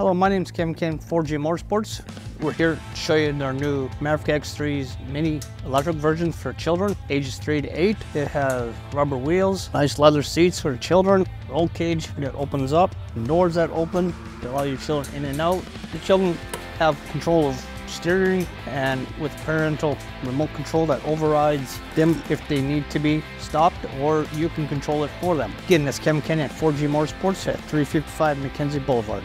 Hello, my name is Kevin Ken, 4G Motorsports. We're here to show you our new Maverick X3's mini electric version for children, ages 3 to 8. It has rubber wheels, nice leather seats for children, roll cage that opens up, doors that open to allow your children in and out. The children have control of steering and with parental remote control that overrides them if they need to be stopped or you can control it for them. Again, that's Kevin Kenny at 4G Motorsports at 355 McKenzie Boulevard.